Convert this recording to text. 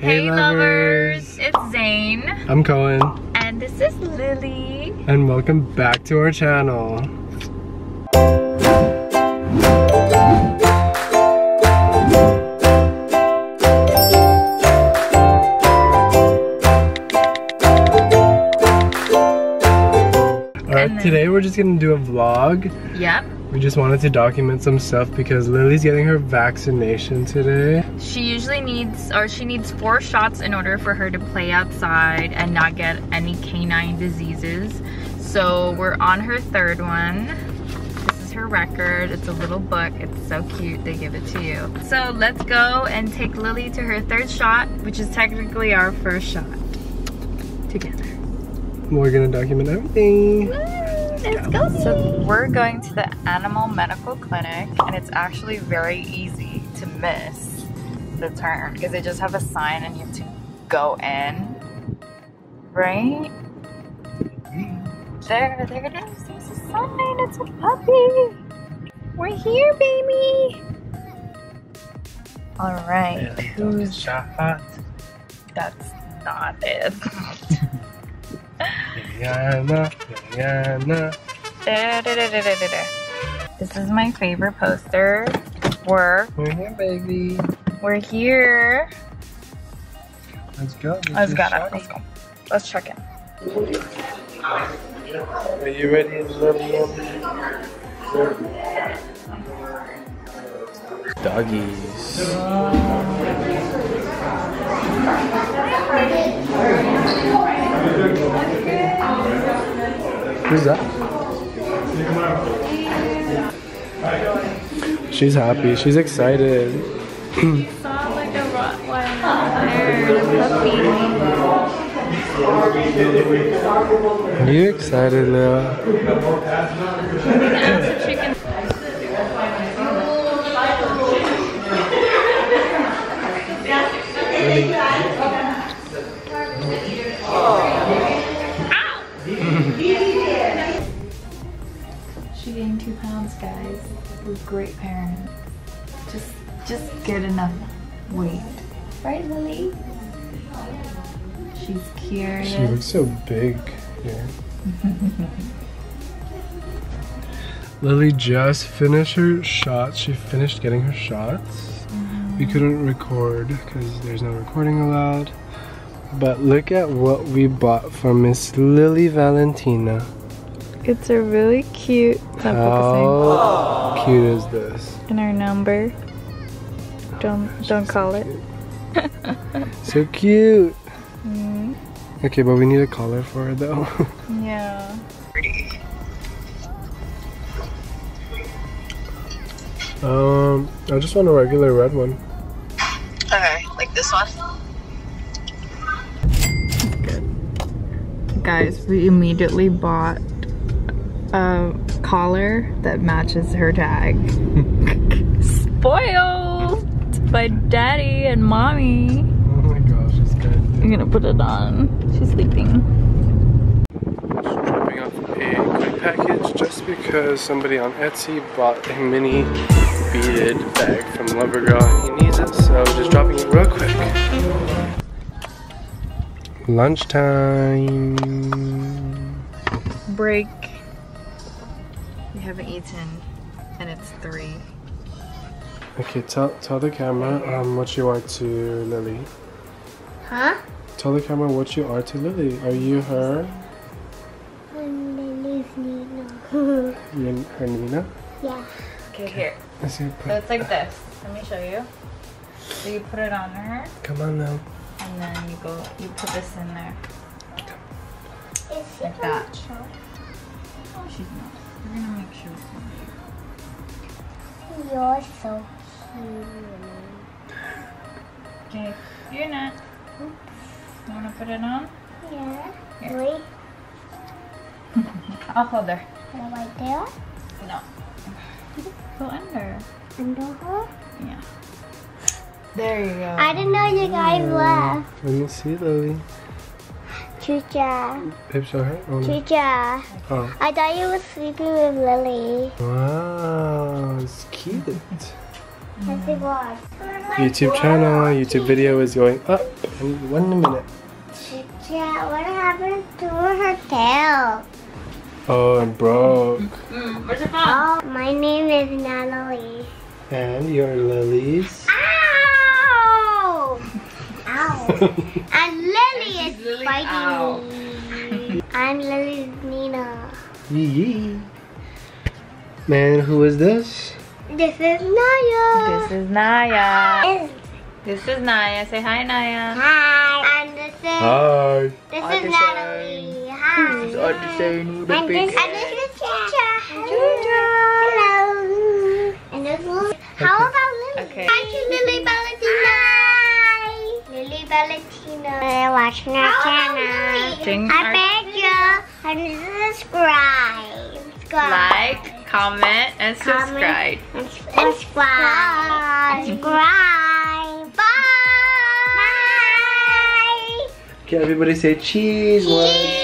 Hey, lovers. It's Zane. I'm Coen. And this is Lily. And welcome back to our channel. Alright, today we're just gonna do a vlog. Yep. We just wanted to document some stuff because Lily's getting her vaccination today. She usually needs, or she needs four shots in order for her to play outside and not get any canine diseases. So we're on her third one. This is her record. It's a little book. It's so cute. They give it to you. So let's go and take Lily to her third shot, which is technically our first shot together. We're gonna document everything. Let's go. So we're going to the animal medical clinic and it's actually very easy to miss the turn because they just have a sign and you have to go in. Right? There, there it is. There's a sign. It's a puppy. We're here, baby. All right. Who's shot? That's not it. Diana, Diana. Da, da, da, da, da, da, da. This is my favorite poster. We're We're here, baby. we're here. Let's go. Let's go. Let's go. Let's check in. Are you ready, Lillian? Doggies. Who's that? She's happy. She's excited. Saw like a Rottweiler Are you excited, Lil? chicken. She gained two pounds, guys. With great parents. Just, just get enough weight, right, Lily? She's curious. She looks so big here. Lily just finished her shots. She finished getting her shots. We mm-hmm. couldn't record because there's no recording allowed. But look at what we bought for Miss Lily Valentina. It's a really cute. Not How cute is this? focusing. And our number. Don't don't call it. So cute. Mm, Okay, but we need a collar for her though. yeah. um, I just want a regular red one. Okay, like this one? Guys, we immediately bought a collar that matches her tag. Spoiled by daddy and mommy. Oh my gosh, it's good. I'm gonna put it on. She's sleeping. dropping off a quick package just because somebody on Etsy bought a mini beaded bag from Lovergirl. He needs it, so just dropping it real quick. Lunchtime. Break. We haven't eaten, and it's three. Okay, tell tell the camera um what you are to Lily. Huh? Tell the camera what you are to Lily. Are you her? I'm Lily's Nina. You her Nina? yeah. Okay, here. I see. So it's like this. Let me show you. So you put it on her, Come on now. and then you go, you put this in there. she Like that. Oh, she's not. We're gonna make sure it's on You're so cute. Okay, you're not. You wanna put it on? Yeah. Here. Wait. I'll hold her. Right there. No. Go under. Under her. Yeah. There you go. I didn't know you guys left. Let me see Lily. Chucha. Babe, show her. Oh, no. Chucha. oh. I thought you were sleeping with Lily. Wow, it's cute. Let's see what. YouTube channel, YouTube video is going up in one minute. Yeah, what happened to her tail? Oh, it broke. Mm, where's your phone? Oh, my name is Natalie. And your lilies. Ow! Ow. and Lily is This is Lily. fighting I'm Lily's Nina. Yee yee. Man, who is this? This is Naya. This is Naya. This is Naya. Say hi, Naya. Hi. And this is Hi. this Odyssey. is Natalie. Hi. This is Odyssey with And this, and this is teacher. Hello. And this is how about Lily? Okay. Hi Valentina. They're watching our channel. Sing I beg you and subscribe. Subscribe. Like, comment, and subscribe. And subscribe. Subscribe. Bye. Can everybody say cheese? One, two,